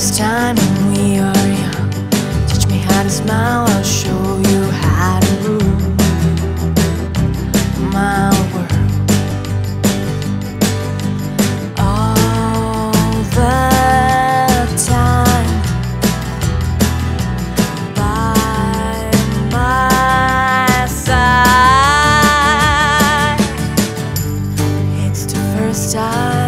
first time when we are young. Teach me how to smile, I'll show you how to rule My world. All the time By my side. It's the first time